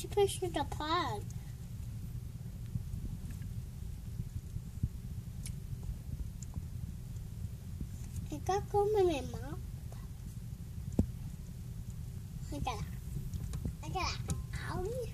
She push the plug. I got gum in my mouth. I got. I got it. Owie.